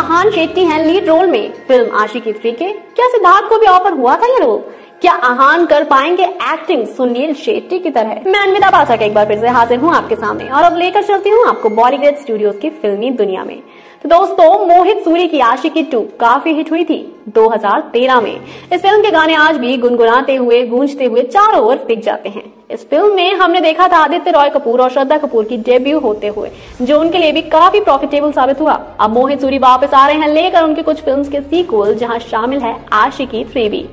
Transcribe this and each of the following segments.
आहान शेट्टी हैं lead role में। Film Aashiqui three के क्या सिद्धार्थ को भी ऑफ़र हुआ था ये रोल क्या आहान कर पाएँगे एक्टिंग सुनील शेट्टी की तरह? मैं अनविता पाठक एक बार फिर से हाजिर हूँ आपके सामने। और अब लेकर चलती हूँ आपको बॉलीवुड स्टूडियोज की फिल्मी दुनिया में। तो दोस्तों, मोहित सूरी की आशिकी टू काफ़ी हिट हुई थी 2013 में। इस फ़िल्म के गाने आज भी गुनगुनाते हुए, गूंजते हुए चारों ओर दिख जाते हैं। इस फ़िल्म में हमने देखा था आदित्य रॉय कपूर और श्रद्धा कपूर की डेब्यू होते हुए, जो उनके लिए भी काफ़ी प्रॉफिटेबल साबित हुआ। अब मोहित सूरी वापस आ रहे हैं, लेकर उनके कुछ फ़िल्म के सीक्वल जहाँ शामिल है आशिकी थ्री भी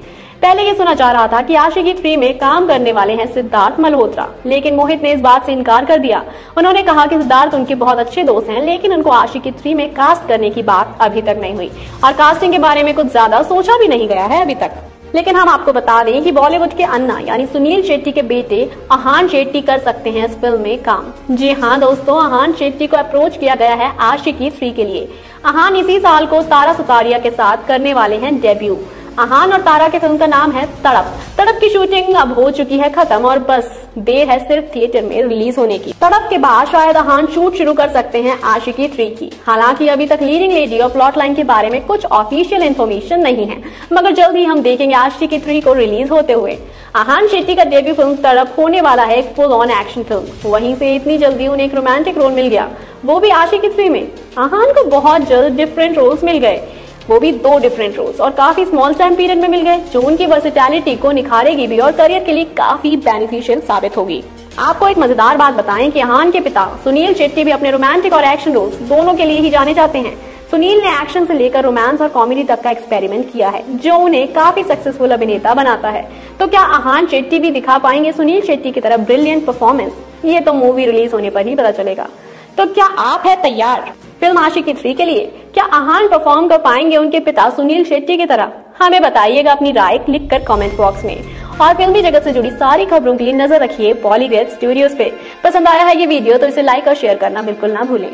पहले ये सुना जा रहा था कि आशिकी थ्री में काम करने वाले हैं सिद्धार्थ मल्होत्रा। लेकिन मोहित ने इस बात से इनकार कर दिया। उन्होंने कहा कि सिद्धार्थ उनके बहुत अच्छे दोस्त हैं, लेकिन उनको आशिकी थ्री में कास्ट करने की बात अभी तक नहीं हुई। और कास्टिंग के बारे में कुछ ज़्यादा सोचा भी नहीं गया है अभी तक। लेकिन हम आपको बता दें कि बॉलीवुड के अन्ना, यानी सुनील शेट्टी के बेटे अहान शेट्टी कर सकते हैं इस फ़िल्म में काम। जी हाँ दोस्तों, अहान शेट्टी को अप्रोच किया गया है आशिकी थ्री के लिए। अहान इसी साल को तारा सुतारिया के साथ करने वाले हैं डेब्यू आहान और तारा के फ़िल्म का नाम है तड़प। तड़प की शूटिंग अब हो चुकी है खत्म और बस, देर है सिर्फ़ थिएटर में रिलीज़ होने की। तड़प के बाद शायद आहान शूट शुरू कर सकते हैं आशिकी थ्री की। हालाँकि अभी तक लीडिंग लेडी और प्लॉट लाइन के बारे में कुछ ऑफिशियल इन्फॉर्मेशन नहीं है। मगर जल्द ही हम देखेंगे आशिकी थ्री को रिलीज़ होते हुए। आहान शेट्टी का डेब्यू फ़िल्म तड़प होने वाला है, एक फुल ऑन एक्शन फ़िल्म वहीं से इतनी जल्दी उन्हें एक रोमांटिक रोल मिल गया। वो भी आशिकी थ्री में। आहान को बहुत जल्द डिफरेंट रोल्स मिल गए। वो भी दो डिफरेंट रोल्स और काफ़ी स्मॉल टाइम पीरियड में मिल गए, जो उनकी वर्सिटैलिटी को निखारेगी भी और करियर के लिए काफ़ी बेनिफिशियल साबित होगी। आपको एक मज़ेदार बात बताएँ कि हान के पिता सुनील शेट्टी भी अपने रोमांटिक और एक्शन रोल्स दोनों के लिए ही जाने जाते हैं। सुनील ने एक्शन से लेकर रोमांस और कॉमेडी तक का एक्सपेरिमेंट किया है, जो उन्हें काफ़ी सक्सेसफुल अभिनेता बनाता है। तो क्या आहान शेट्टी भी दिखा पाएँगे सुनील शेट्टी की तरह ब्रिलियंट परफॉर्मेंस ये तो मूवी रिलीज़ होने पर ही पता चलेगा। तो क्या आप है तैयार? फ़िल्म आशिकी थ्री के लिए। क्या आहान परफॉर्म कर पाएँगे उनके पिता सुनील शेट्टी की तरह? हमें बताइएगा अपनी राय लिख कर कॉमेंट बॉक्स में। और फिल्मी जगत से जुड़ी सारी खबरों के लिए नज़र रखिए बॉलीवुड स्टूडियोज पे। पसंद आया है ये वीडियो तो इसे लाइक और शेयर करना बिल्कुल ना भूलें।